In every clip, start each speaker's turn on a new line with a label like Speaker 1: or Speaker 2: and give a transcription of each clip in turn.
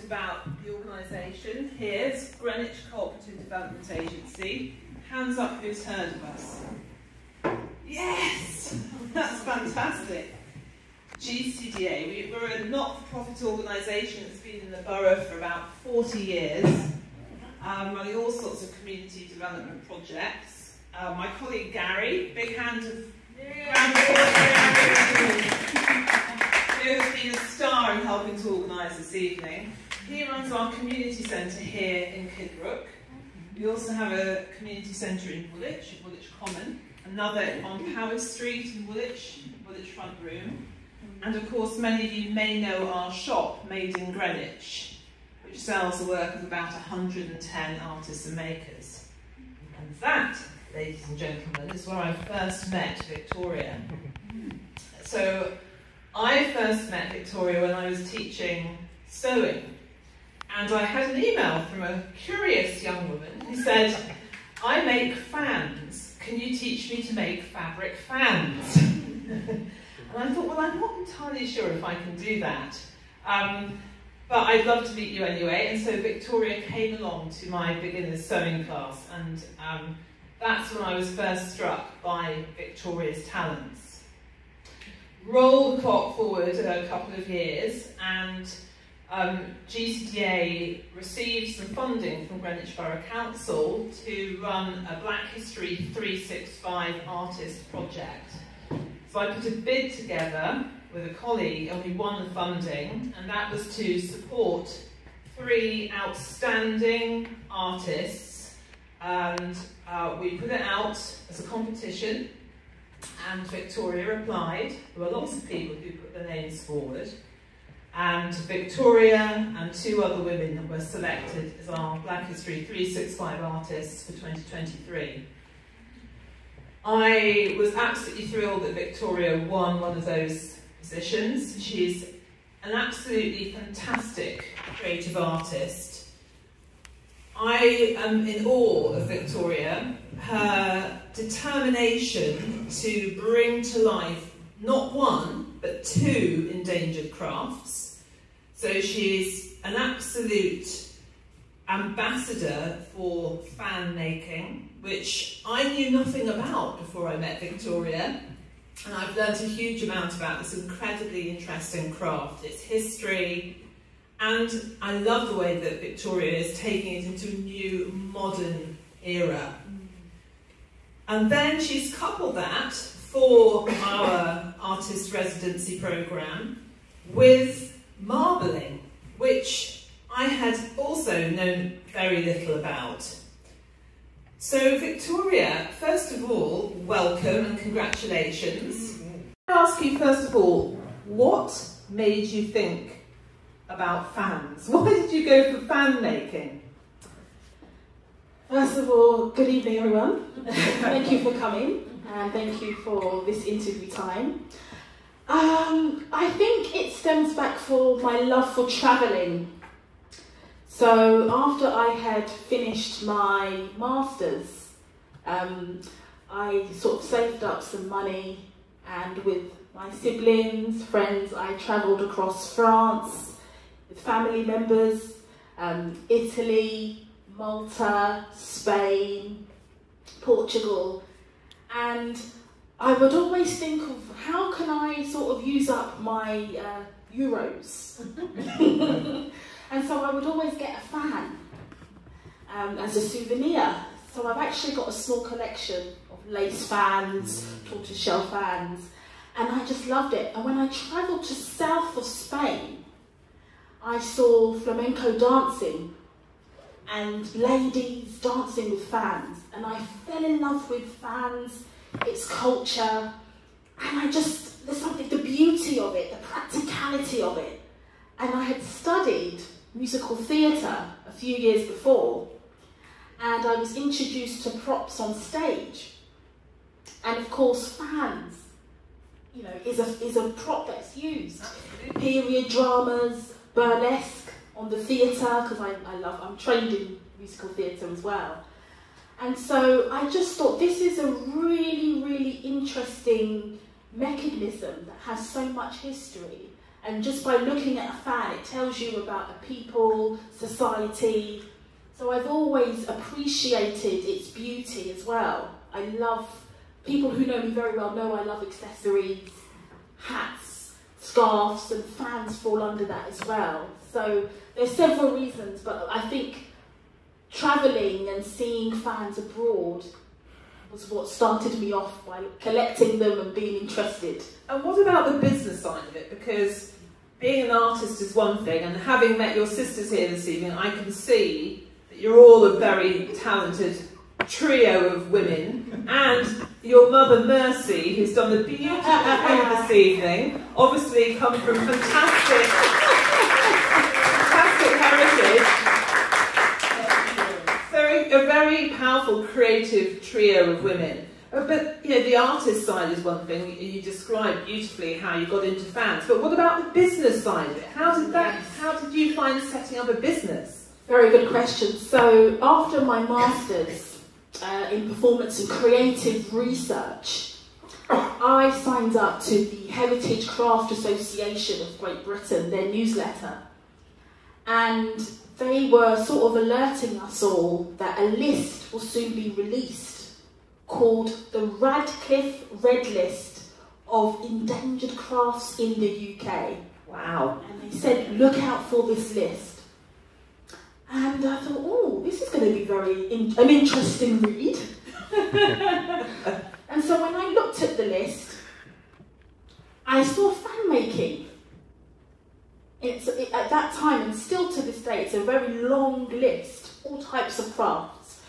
Speaker 1: bit about the organisation. Here's Greenwich Cooperative Development Agency. Hands up who's heard of us. Yes! That's fantastic. GCDA, we, are a not-for-profit organisation that's been in the borough for about 40 years, um, running all sorts of community development projects. Uh, my colleague Gary, big hand of who has been a star in helping to organise this evening. He runs our community centre here in Kidbrooke. We also have a community centre in Woolwich, Woolwich Common, another on Powis Street in Woolwich, Woolwich Front Room, and of course many of you may know our shop, Made in Greenwich, which sells the work of about 110 artists and makers. And that, ladies and gentlemen, is where I first met Victoria. So I first met Victoria when I was teaching sewing. And I had an email from a curious young woman who said, I make fans. Can you teach me to make fabric fans? and I thought, well, I'm not entirely sure if I can do that. Um, but I'd love to meet you anyway. And so Victoria came along to my beginner's sewing class. And um, that's when I was first struck by Victoria's talents roll the clock forward a couple of years and um, GCDA received some funding from Greenwich Borough Council to run a Black History 365 artist project. So I put a bid together with a colleague and we won the funding and that was to support three outstanding artists and uh, we put it out as a competition and Victoria applied. There were lots of people who put their names forward. And Victoria and two other women were selected as our Black History 365 artists for 2023. I was absolutely thrilled that Victoria won one of those positions. She's an absolutely fantastic creative artist. I am in awe of Victoria her determination to bring to life not one, but two endangered crafts. So she is an absolute ambassador for fan making, which I knew nothing about before I met Victoria. And I've learned a huge amount about this incredibly interesting craft, its history, and I love the way that Victoria is taking it into a new modern era. Mm. And then she's coupled that for our artist residency program with marbling, which I had also known very little about. So Victoria, first of all, welcome and congratulations. I ask you first of all, what made you think about fans? Why did you go for fan making?
Speaker 2: First of all, good evening everyone. thank you for coming and thank you for this interview time. Um, I think it stems back for my love for travelling. So after I had finished my masters, um, I sort of saved up some money and with my siblings, friends, I travelled across France with family members, um, Italy, Malta, Spain, Portugal, and I would always think of how can I sort of use up my uh, euros. and so I would always get a fan um, as a souvenir. So I've actually got a small collection of lace fans, tortoiseshell fans, and I just loved it. And when I travelled to south of Spain, I saw flamenco dancing and ladies dancing with fans. And I fell in love with fans, its culture, and I just, there's something, the beauty of it, the practicality of it. And I had studied musical theatre a few years before, and I was introduced to props on stage. And of course, fans, you know, is a, is a prop that's used. Period dramas, burlesque, on the theatre because I, I love, I'm trained in musical theatre as well. And so I just thought this is a really, really interesting mechanism that has so much history And just by looking at a fan, it tells you about a people, society. So I've always appreciated its beauty as well. I love, people who know me very well know I love accessories, hats, scarves, and fans fall under that as well. So there's several reasons, but I think travelling and seeing fans abroad was what started me off by collecting them and being interested.
Speaker 1: And what about the business side of it? Because being an artist is one thing, and having met your sisters here this evening, I can see that you're all a very talented trio of women, and your mother Mercy, who's done the beautiful thing this evening, obviously come from fantastic, fantastic heritage a very powerful creative trio of women. But you know, the artist side is one thing. You described beautifully how you got into fans. But what about the business side of it? How did that? How did you find setting up a business?
Speaker 2: Very good question. So after my masters uh, in performance and creative research, I signed up to the Heritage Craft Association of Great Britain, their newsletter, and they were sort of alerting us all that a list will soon be released called the Radcliffe Red List of Endangered Crafts in the UK.
Speaker 1: Wow.
Speaker 2: And they said, look out for this list. And I thought, oh, this is going to be very in- an interesting read. and so when I looked at the list, I saw fan making it's, it, at that time, and still to this day, it's a very long list, all types of crafts.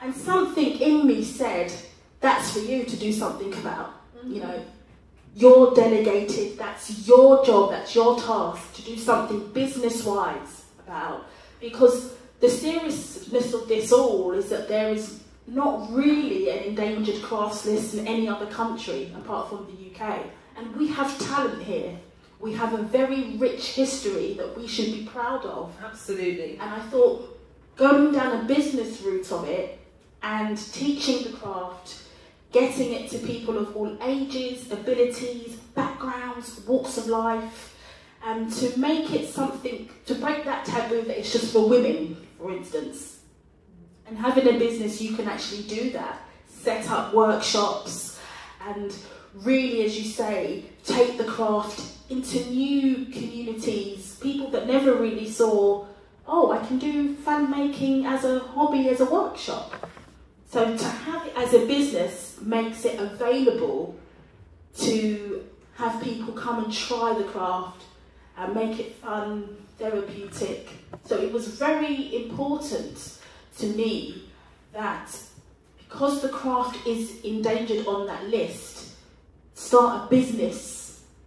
Speaker 2: And something in me said, that's for you to do something about. Mm-hmm. You know, you're delegated, that's your job, that's your task to do something business wise about. Because the seriousness of this all is that there is not really an endangered crafts list in any other country apart from the UK. And we have talent here we have a very rich history that we should be proud of.
Speaker 1: Absolutely.
Speaker 2: And I thought going down a business route of it and teaching the craft, getting it to people of all ages, abilities, backgrounds, walks of life, and to make it something, to break that taboo that it's just for women, for instance. And having a business, you can actually do that. Set up workshops and really, as you say, take the craft into new communities, people that never really saw, oh, I can do fan making as a hobby, as a workshop. So to have it as a business makes it available to have people come and try the craft and make it fun, therapeutic. So it was very important to me that because the craft is endangered on that list, start a business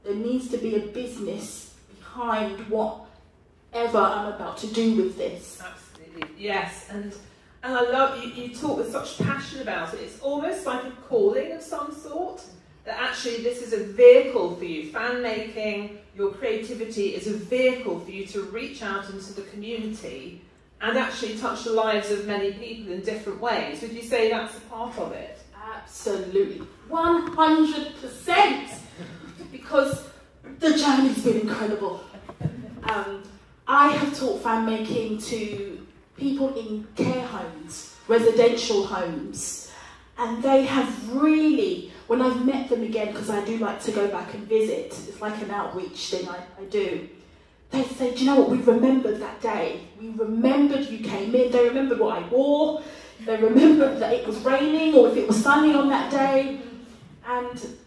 Speaker 2: there needs to be a business behind whatever I'm about to do with this.
Speaker 1: Absolutely, yes. And and I love you, you talk with such passion about it. It's almost like a calling of some sort. That actually this is a vehicle for you. Fan making, your creativity is a vehicle for you to reach out into the community and actually touch the lives of many people in different ways. Would you say that's a part of it?
Speaker 2: Absolutely. 100% because the journey's been incredible. Um, I have taught fan making to people in care homes, residential homes, and they have really, when I've met them again, because I do like to go back and visit, it's like an outreach thing I, I do. They say, do you know what, we remembered that day. We remembered you came in. They remembered what I wore. They remembered that it was raining or if it was sunny on that day. And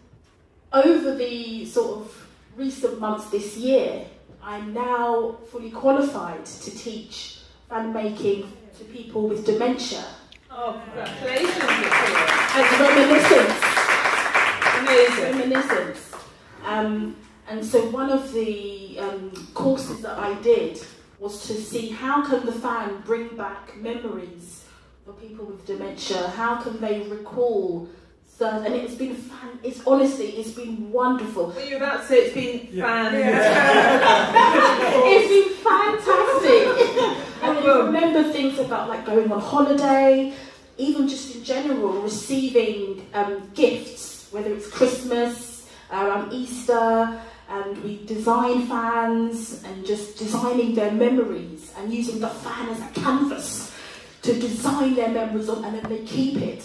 Speaker 2: over the sort of recent months this year, I'm now fully qualified to teach fan making to people with dementia.
Speaker 1: Oh, congratulations,
Speaker 2: And reminiscence. Amazing. Reminiscence. Um, and so one of the um, courses that I did was to see how can the fan bring back memories for people with dementia? How can they recall and it's been fun. It's honestly, it's been wonderful.
Speaker 1: Were you about to say it's been yeah. fan?
Speaker 2: Yeah. it's been fantastic. and I remember things about like going on holiday, even just in general, receiving um, gifts, whether it's Christmas, around Easter, and we design fans and just designing their memories and using the fan as a canvas to design their memories on and then they keep it.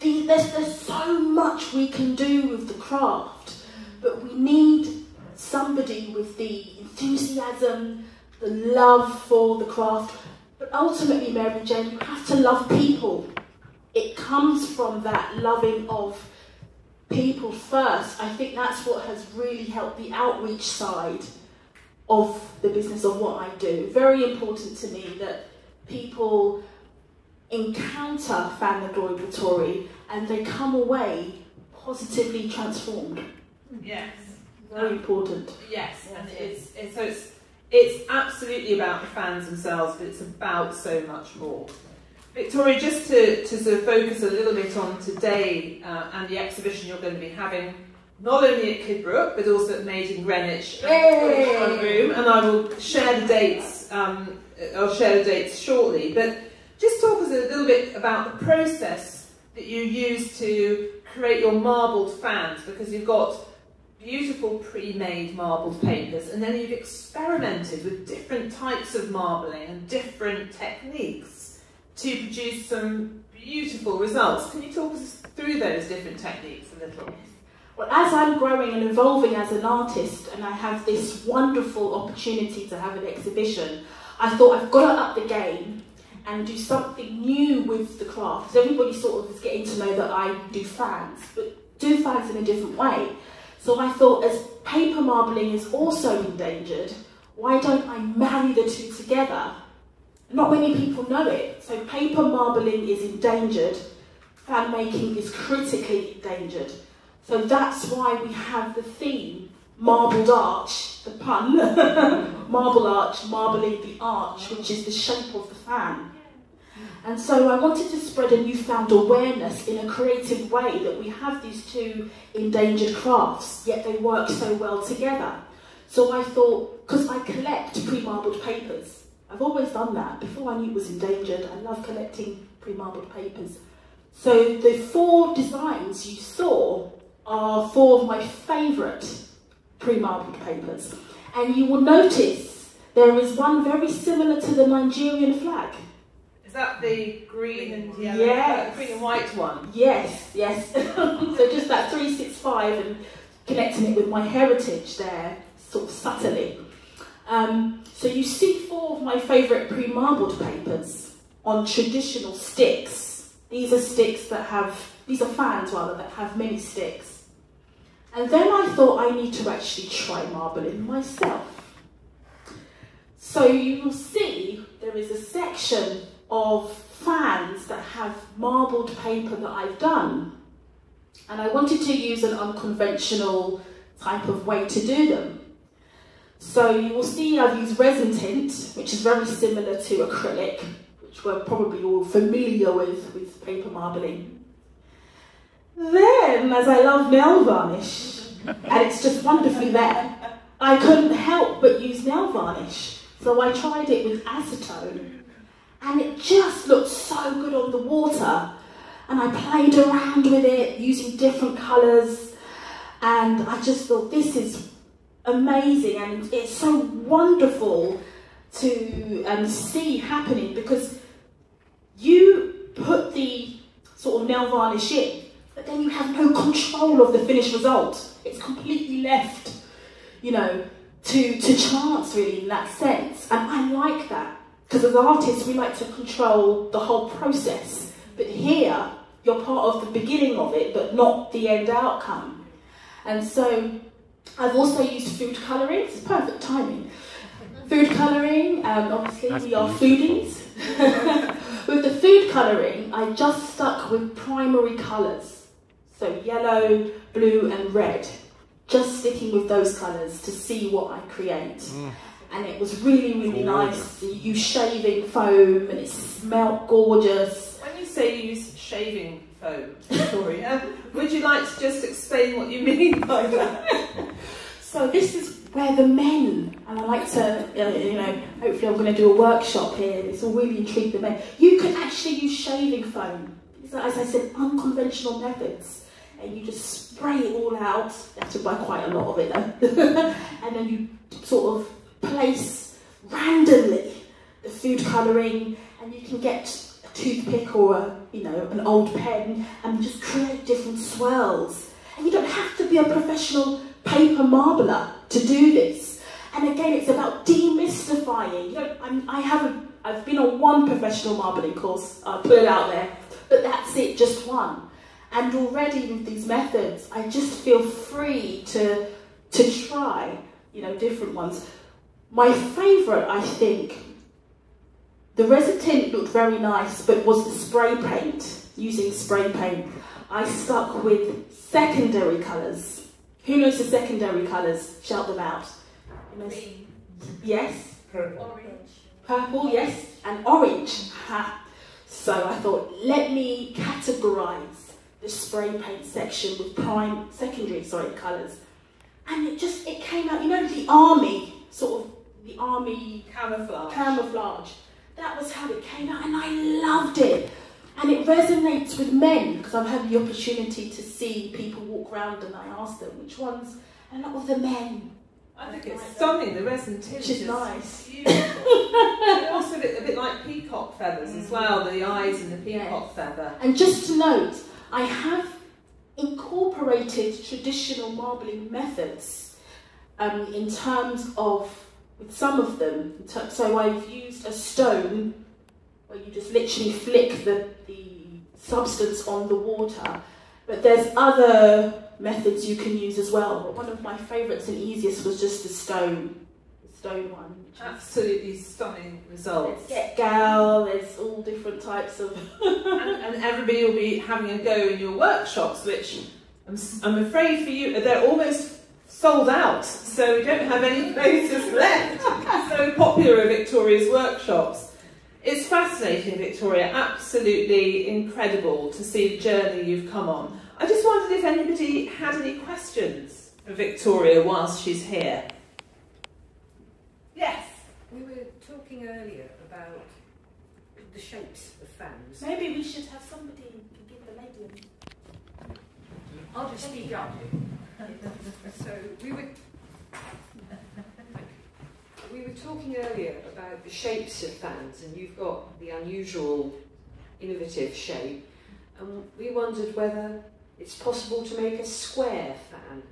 Speaker 2: There's, there's so much we can do with the craft, but we need somebody with the enthusiasm, the love for the craft, but ultimately, Mary Jane, you have to love people. It comes from that loving of people first. I think that's what has really helped the outreach side of the business of what I do. Very important to me that people encounter Fan the Glory Victoria and they come away positively transformed.
Speaker 1: Yes.
Speaker 2: Very important.
Speaker 1: Yes, and it's, it's so it's it's absolutely about the fans themselves, but it's about so much more. Victoria, just to, to sort of focus a little bit on today uh, and the exhibition you're going to be having, not only at Kidbrooke, but also at Made in Greenwich room, and I will share the dates. Um, I'll share the dates shortly. But just talk us a little bit about the process that you use to create your marbled fans, because you've got beautiful pre-made marbled papers, and then you've experimented with different types of marbling and different techniques to produce some beautiful results. Can you talk us through those different techniques a little?
Speaker 2: Well, as I'm growing and evolving as an artist, and I have this wonderful opportunity to have an exhibition, I thought I've got to up the game and do something new with the craft. So everybody sort of is getting to know that I do fans, but do fans in a different way. So I thought, as paper marbling is also endangered, why don't I marry the two together not many people know it. So paper marbling is endangered. Fan making is critically endangered. So that's why we have the theme, marbled arch, the pun, marble arch, marbling the arch, which is the shape of the fan. And so I wanted to spread a newfound awareness in a creative way that we have these two endangered crafts, yet they work so well together. So I thought, because I collect pre-marbled papers, I've always done that. Before I knew it was endangered, I love collecting pre-marbled papers. So the four designs you saw are four of my favourite pre-marbled papers. And you will notice there is one very similar to the Nigerian flag.
Speaker 1: Is that the green and yellow,
Speaker 2: yes.
Speaker 1: Green and white one?
Speaker 2: Yes, yes. so just that 365 and connecting it with my heritage there, sort of subtly. Um, so you see four of my favourite pre-marbled papers on traditional sticks. These are sticks that have, these are fans rather, that have many sticks. And then I thought I need to actually try marbling myself. So you will see there is a section of fans that have marbled paper that I've done. And I wanted to use an unconventional type of way to do them. So you will see I've used resin tint, which is very similar to acrylic, which we're probably all familiar with with paper marbling. Then, as I love nail varnish, and it's just wonderfully there, I couldn't help but use nail varnish. So I tried it with acetone, and it just looked so good on the water. And I played around with it using different colours, and I just thought this is amazing and it's so wonderful to um, see happening because you put the sort of nail varnish in, but then you have no control of the finished result. It's completely left, you know, to, to chance really in that sense. And I like that because as artists, we like to control the whole process. But here, you're part of the beginning of it, but not the end outcome. And so I've also used food colouring, it's perfect timing. Food colouring, um, obviously That's we are foodies. with the food colouring, I just stuck with primary colours. So yellow, blue and red. Just sticking with those colours to see what I create. Mm. And it was really, really gorgeous. nice. You shaving foam and it smelled gorgeous.
Speaker 1: When you say you use shaving foam, Victoria, would you like to just explain what you mean by that?
Speaker 2: So this is where the men, and I like to, uh, you know, hopefully I'm going to do a workshop here. This will really intrigue the men. You can actually use shaving foam. As I said, unconventional methods. and you just spray it all out. You have to buy quite a lot of it though. and then you sort of place randomly the food colouring, and you can get toothpick or a, you know an old pen and just create different swirls. And you don't have to be a professional paper marbler to do this. And again, it's about demystifying. You know, I'm, I haven't. I've been on one professional marbling course. I'll put it out there, but that's it, just one. And already with these methods, I just feel free to to try, you know, different ones. My favourite, I think, the resin tint looked very nice, but was the spray paint, using spray paint. I stuck with secondary colours. Who knows the secondary colours? Shout them out.
Speaker 3: Green.
Speaker 2: Yes.
Speaker 3: Orange.
Speaker 2: Purple, yes. And orange. Ha. So I thought, let me categorise the spray paint section with prime, secondary, sorry, colours. And it just, it came out, you know, the army, sort of, the army
Speaker 1: Camouflage.
Speaker 2: camouflage. That was how it came out, and I loved it. And it resonates with men because I've had the opportunity to see people walk around and I ask them which ones, and a lot of the men.
Speaker 1: I think it's stunning. The resin tint
Speaker 2: Which is nice.
Speaker 1: also a bit, a bit like peacock feathers as well. The eyes and the peacock feather.
Speaker 2: And just to note, I have incorporated traditional marbling methods um, in terms of, with some of them, so I've used a stone where you just literally flick the, the substance on the water, but there's other methods you can use as well. But one of my favourites and easiest was just the stone, the stone one.
Speaker 1: Absolutely stunning results.
Speaker 2: get gal, there's all different types of
Speaker 1: and, and everybody will be having a go in your workshops, which I'm, I'm afraid for you, they're almost sold out, so we don't have any places left. so popular are Victoria's workshops. It's fascinating, Victoria, absolutely incredible to see the journey you've come on. I just wondered if anybody had any questions for Victoria whilst she's here. Yes.
Speaker 3: We were talking earlier about the shapes of fans.
Speaker 2: Maybe we should have somebody give the lady
Speaker 3: I'll just speak up. So we were we were talking earlier about the shapes of fans, and you've got the unusual, innovative shape, and we wondered whether it's possible to make a square fan.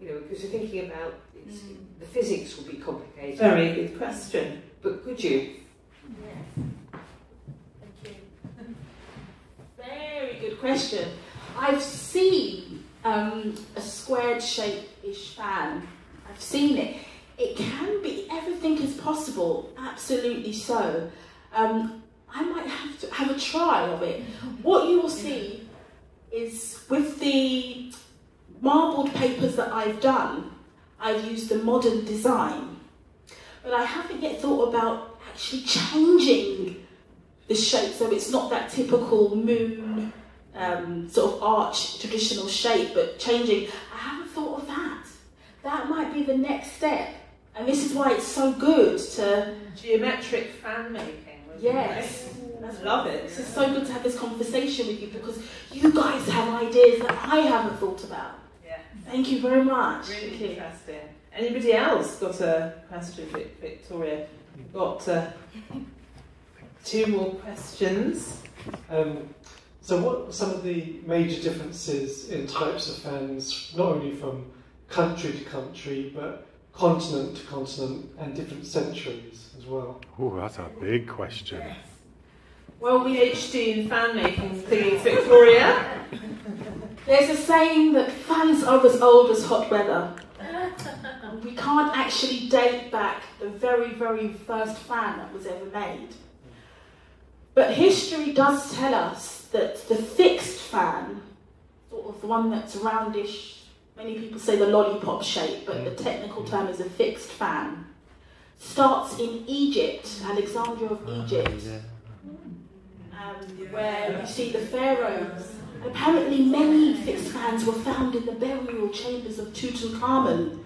Speaker 3: You know, because we're thinking about it's, hmm. the physics will be complicated.
Speaker 1: Very good question.
Speaker 3: But could you?
Speaker 2: Yes. Thank you. Very good question. I've seen um, a squared shape-ish fan. I've seen it. It can be, everything is possible, absolutely so. Um, I might have to have a try of it. What you will see is with the marbled papers that I've done, I've used the modern design. But I haven't yet thought about actually changing the shape so it's not that typical moon um, sort of arch traditional shape, but changing. I haven't thought of that. That might be the next step. And this is why it's so good to,
Speaker 1: Geometric fan making.
Speaker 2: yes.
Speaker 1: I love it.
Speaker 2: This is so good to have this conversation with you because you guys have ideas that I haven't thought about.
Speaker 1: Yeah.
Speaker 2: Thank you very much.
Speaker 1: Really
Speaker 2: Thank you.
Speaker 1: interesting. Anybody else got a question, Vic- Victoria? We've got uh, two more questions.
Speaker 4: Um, so, what are some of the major differences in types of fans, not only from country to country, but continent to continent and different centuries as well?
Speaker 5: Oh, that's a big question.
Speaker 1: Well, we PhD in fan making, please, Victoria.
Speaker 2: There's a saying that fans are as old as hot weather. We can't actually date back the very, very first fan that was ever made. But history does tell us that the fixed fan, sort of the one that's roundish, many people say the lollipop shape, but the technical term is a fixed fan, starts in Egypt, Alexandria of Egypt, um, where you see the pharaohs. Apparently, many fixed fans were found in the burial chambers of Tutankhamun.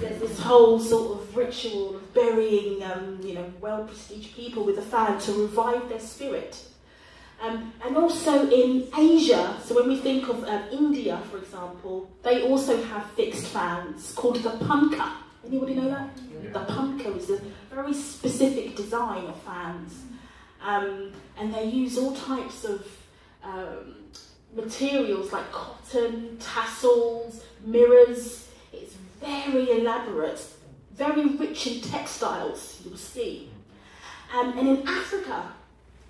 Speaker 2: There's this whole sort of ritual of burying, um, you know, well-prestiged people with a fan to revive their spirit. Um, and also in Asia, so when we think of um, India, for example, they also have fixed fans called the punka. Anybody know that? The punka is a very specific design of fans. Um, and they use all types of um, materials like cotton, tassels, mirrors. It's very elaborate, very rich in textiles, you'll see. Um, and in Africa,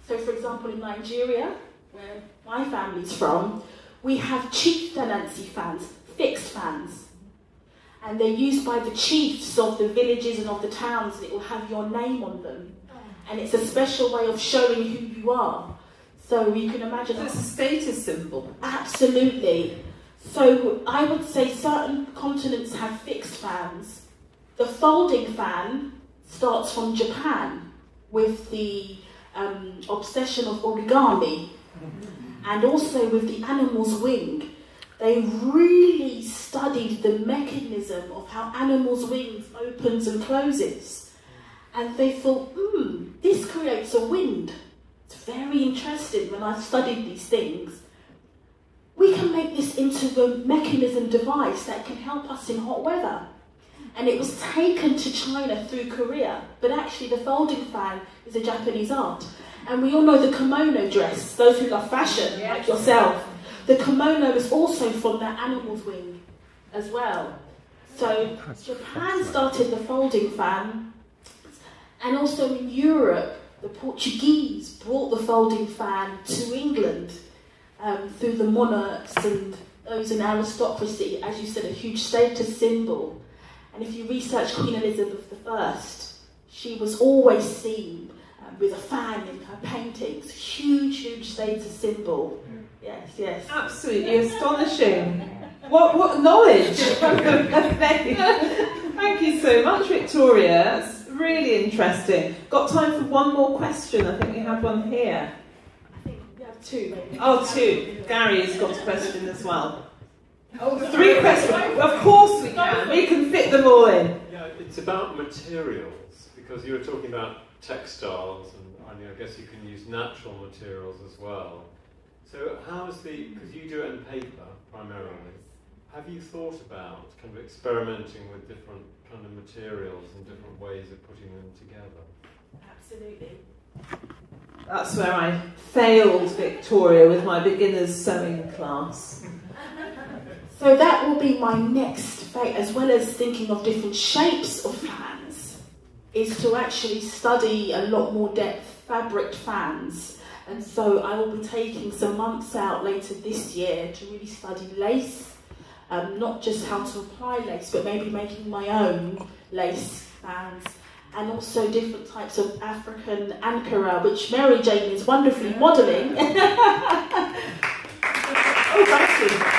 Speaker 2: so for example in Nigeria, where my family's from, we have chieftaincy fans, fixed fans. And they're used by the chiefs of the villages and of the towns, and it will have your name on them. And it's a special way of showing who you are. So you can imagine.
Speaker 1: So it's a status symbol.
Speaker 2: Absolutely. So I would say certain continents have fixed fans. The folding fan starts from Japan with the um, obsession of origami and also with the animal's wing. They really studied the mechanism of how animals' wings opens and closes. And they thought, hmm, this creates a wind. It's very interesting when I studied these things. We can make this into a mechanism device that can help us in hot weather. And it was taken to China through Korea, but actually the folding fan is a Japanese art. And we all know the kimono dress, those who love fashion, like yourself. The kimono is also from that animal's wing as well. So Japan started the folding fan, and also in Europe, the Portuguese brought the folding fan to England um, through the monarchs and those in aristocracy, as you said, a huge status symbol. And if you research Queen Elizabeth I, she was always seen um, with a fan in her paintings, huge, huge status symbol. Yes, yes.
Speaker 1: Absolutely astonishing. What, what knowledge! Thank you so much, Victoria. It's really interesting. Got time for one more question? I think we have one here.
Speaker 2: I think we have two, maybe.
Speaker 1: Oh, two. Gary has got a question as well. Oh, three questions. Of course we can. We can fit them all in.
Speaker 6: Yeah, it's about materials because you were talking about textiles, and I, mean, I guess you can use natural materials as well. So, how's the because you do it in paper primarily? Have you thought about kind of experimenting with different kind of materials and different ways of putting them together?
Speaker 2: Absolutely.
Speaker 1: That's where I failed Victoria with my beginner's sewing class.
Speaker 2: So that will be my next fate, as well as thinking of different shapes of fans, is to actually study a lot more depth fabric fans. And so I will be taking some months out later this year to really study lace, um, not just how to apply lace, but maybe making my own lace fans. And also different types of African Ankara, which Mary Jane is wonderfully modelling. oh, thank you.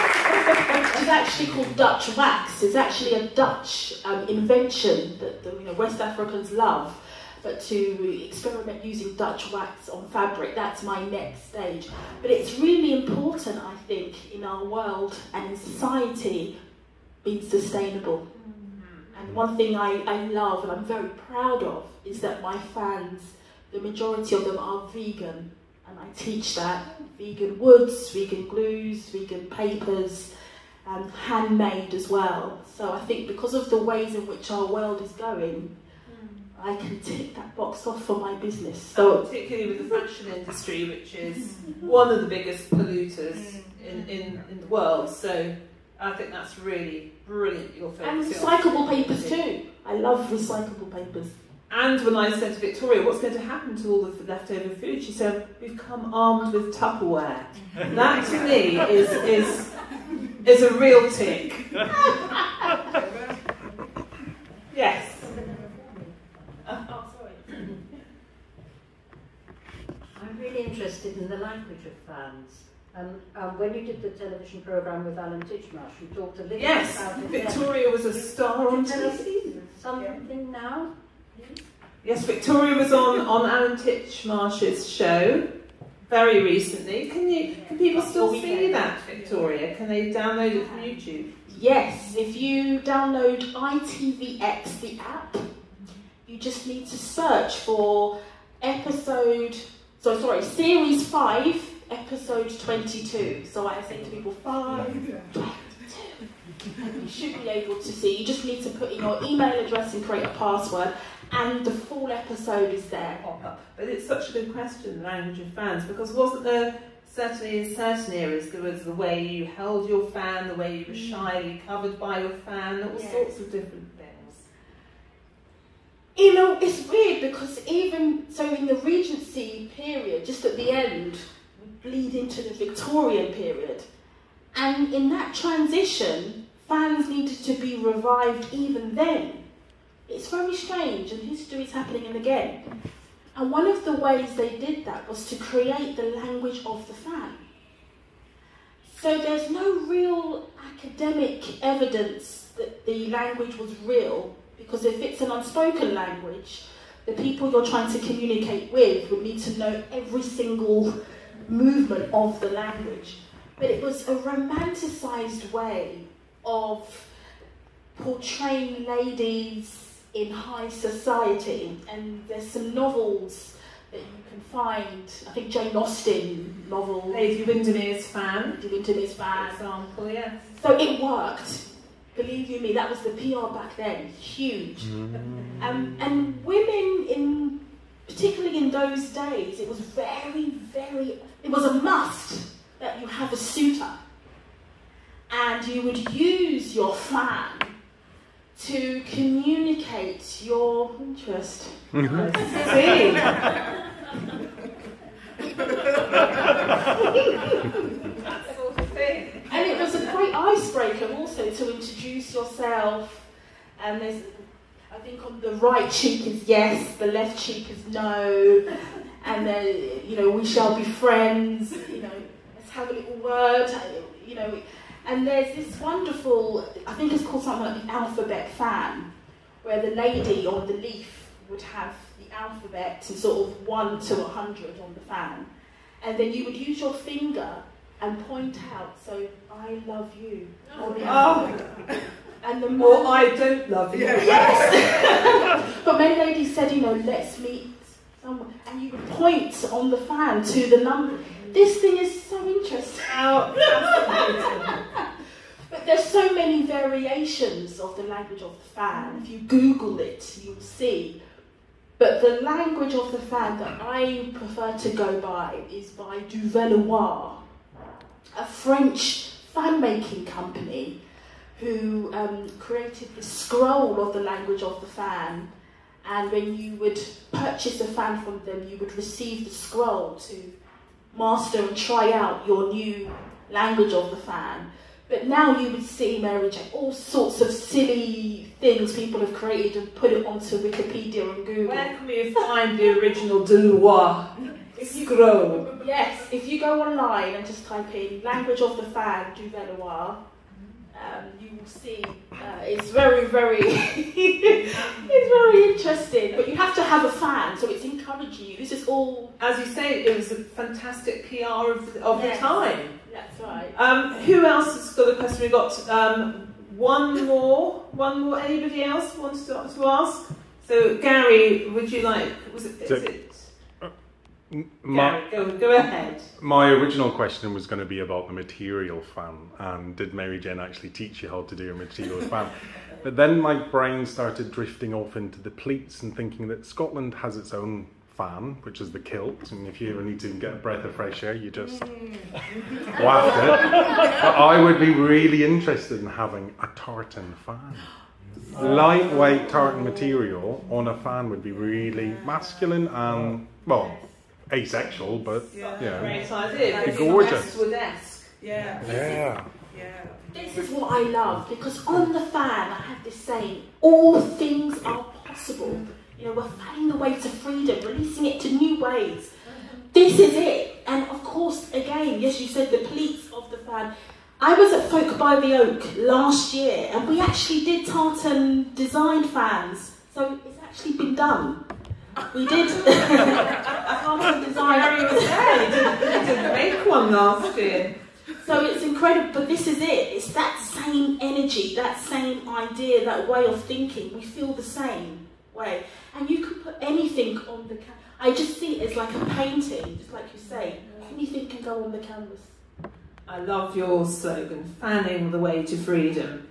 Speaker 2: It's actually called Dutch wax. It's actually a Dutch um, invention that the you know, West Africans love. But to experiment using Dutch wax on fabric, that's my next stage. But it's really important, I think, in our world and in society, being sustainable. And one thing I, I love and I'm very proud of is that my fans, the majority of them are vegan. And I teach that vegan woods, vegan glues, vegan papers, and handmade as well. So I think because of the ways in which our world is going, hmm. I can tick that box off for my business.
Speaker 1: So particularly with the fashion industry, which is one of the biggest polluters hmm. in, in, in the world. So I think that's really brilliant. Your
Speaker 2: And recyclable papers too. I love recyclable papers.
Speaker 1: And when I said to Victoria, what's going to happen to all the leftover food, she said, we've come armed with Tupperware. Hmm. that to me is, is, is a real tick. yes.
Speaker 2: Oh, sorry.
Speaker 7: I'm really interested in the language of fans. And um, when you did the television programme with Alan Titchmarsh, you talked a little
Speaker 1: Yes,
Speaker 7: about it. there.
Speaker 1: Victoria was a star on
Speaker 7: Tell us
Speaker 1: TV.
Speaker 7: something now.
Speaker 1: Yes, Victoria was on, on Alan Titchmarsh's show very recently. Can you can people still see that, Victoria? Can they download it from YouTube?
Speaker 2: Yes, if you download ITVX, the app, you just need to search for episode so sorry, series five, episode 22. So I say to people, five, 22. And you should be able to see. You just need to put in your email address and create a password, and the full episode is there.
Speaker 1: But it's such a good question, the language of fans, because wasn't there certainly in certain areas there was the way you held your fan, the way you were mm. shyly covered by your fan, all
Speaker 2: Yes.
Speaker 1: sorts of different things.
Speaker 2: You know, it's weird because even so, in the Regency period, just at the end, we bleed into the Victorian period, and in that transition, fans needed to be revived even then. It's very strange, and history is happening again. And one of the ways they did that was to create the language of the fan. So there's no real academic evidence that the language was real, because if it's an unspoken language, the people you're trying to communicate with would need to know every single movement of the language. But it was a romanticized way of portraying ladies in high society. And there's some novels that you can find. I think Jane Austen novel,
Speaker 1: Lady Windermere's fan,
Speaker 2: Lady Windermere's
Speaker 1: for
Speaker 2: fan.
Speaker 1: example, yes.
Speaker 2: So it worked. Believe you me, that was the PR back then. Huge. Um, and women in particularly in those days, it was very, very it was a must that you have a suitor. And you would use your fan to communicate your interest. Mm-hmm.
Speaker 1: See? that sort of.
Speaker 2: And it was a great icebreaker also to introduce yourself. And there's, I think on the right cheek is yes, the left cheek is no. And then, you know, we shall be friends, you know, let's have a little word, you know. And there's this wonderful, I think it's called something like the alphabet fan, where the lady on the leaf would have the alphabet and sort of 1 to 100 on the fan. And then you would use your finger and point out, so I love you. on
Speaker 1: Oh.
Speaker 2: And the
Speaker 1: Or
Speaker 2: more
Speaker 1: I don't love you.
Speaker 2: Yes. but many ladies said, you know, let's meet someone, and you would point on the fan to the number. This thing is so interesting. But there's so many variations of the language of the fan. If you Google it, you'll see. But the language of the fan that I prefer to go by is by Duvelleroy, a French fan making company who um, created the scroll of the language of the fan. And when you would purchase a fan from them, you would receive the scroll to master and try out your new language of the fan. But now you would see, Mary Jane, all sorts of silly things people have created and put it onto Wikipedia and Google.
Speaker 1: Where can we find the original
Speaker 2: you
Speaker 1: scroll?
Speaker 2: Yes, if you go online and just type in language of the fan Duvelleroy, um, you will see uh, it's very, very, it's very interesting. But you have to have a fan, so it's encouraging you. This is all.
Speaker 1: As you say, it was a fantastic PR of, of
Speaker 2: Yes.
Speaker 1: the time.
Speaker 2: That's right.
Speaker 1: Um, who else has got a question? We've got um, one more. One more. Anybody else wants to, to ask? So, Gary, would you like? Was it? Is
Speaker 5: So-
Speaker 1: it
Speaker 5: My,
Speaker 1: go, go ahead.
Speaker 5: my original question was going to be about the material fan and did Mary Jane actually teach you how to do a material fan? But then my brain started drifting off into the pleats and thinking that Scotland has its own fan, which is the kilt, and if you ever need to get a breath of fresh air, you just mm. waft it. But I would be really interested in having a tartan fan. Lightweight tartan material on a fan would be really masculine and, well, asexual, but
Speaker 1: Yeah,
Speaker 5: Yeah.
Speaker 1: great idea.
Speaker 5: Be gorgeous.
Speaker 1: Westwood-esque.
Speaker 8: Yeah,
Speaker 5: yeah.
Speaker 8: yeah.
Speaker 2: This is what I love because on the fan I have this saying: all things are possible. You know, we're finding the way to freedom, releasing it to new ways. This is it. And of course, again, yes, you said the pleats of the fan. I was at Folk by the Oak last year, and we actually did tartan design fans. So it's actually been done. We did tartan design.
Speaker 1: Gary was there. He did, he did make one last year.
Speaker 2: So it's incredible, but this is it. It's that same energy, that same idea, that way of thinking. We feel the same way. And you can put anything on the ca- I just see it as like a painting, just like you say. Anything can go on the canvas.
Speaker 1: I love your slogan, fanning the way to freedom.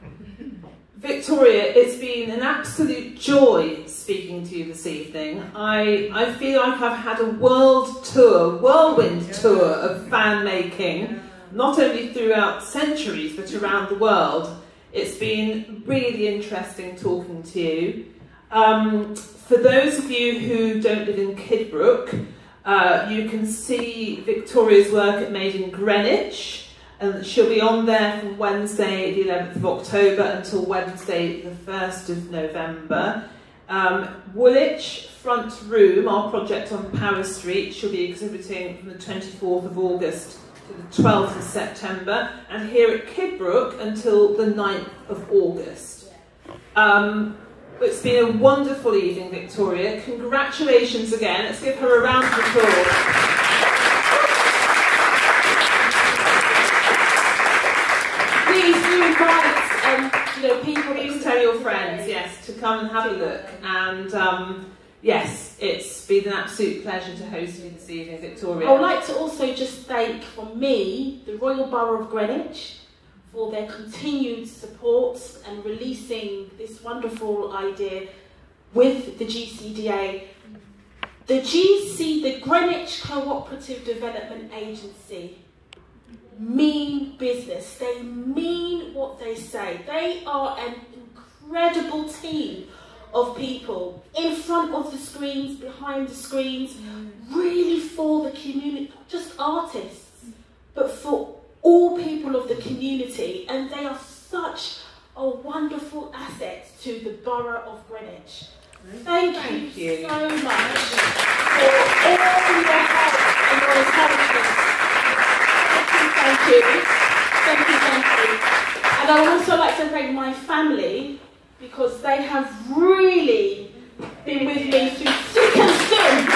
Speaker 1: Victoria, it's been an absolute joy speaking to you this evening. I, I feel like I've had a world tour, whirlwind tour of fan making, not only throughout centuries but around the world. It's been really interesting talking to you. Um, for those of you who don't live in Kidbrooke, uh, you can see Victoria's work at Made in Greenwich. And she'll be on there from Wednesday, the 11th of October, until Wednesday, the 1st of November. Um, Woolwich Front Room, our project on Powis Street, she'll be exhibiting from the 24th of August to the 12th of September, and here at Kidbrooke until the 9th of August. Um, it's been a wonderful evening, Victoria. Congratulations again. Let's give her a round of applause.
Speaker 2: Please do invite um, you know, people
Speaker 1: Please tell your friends, and have a look. And um, yes, it's been an absolute pleasure to host you this evening, Victoria.
Speaker 2: I would like to also just thank for me the Royal Borough of Greenwich for their continued support and releasing this wonderful idea with the GCDA. The GC, the Greenwich Cooperative Development Agency, mean business. They mean what they say. They are an incredible team of people in front of the screens, behind the screens, mm. really for the community, not just artists, but for all people of the community. And they are such a wonderful asset to the Borough of Greenwich. Thank,
Speaker 1: Thank
Speaker 2: you,
Speaker 1: you.
Speaker 2: so much for all your help and your encouragement. Thank you, thank you. Thank you, thank you. And I would also like to thank my family because they have really been with me through thick and thin,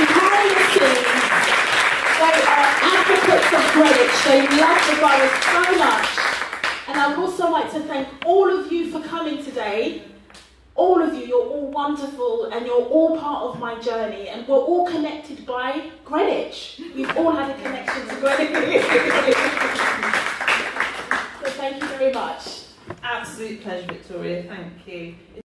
Speaker 2: behind the scenes. They are advocates of Greenwich. They love the borough so much. And I would also like to thank all of you for coming today. All of you, you're all wonderful and you're all part of my journey. And we're all connected by Greenwich. We've all had a connection to Greenwich. so thank you very much.
Speaker 1: Absolute pleasure, Victoria. Thank you.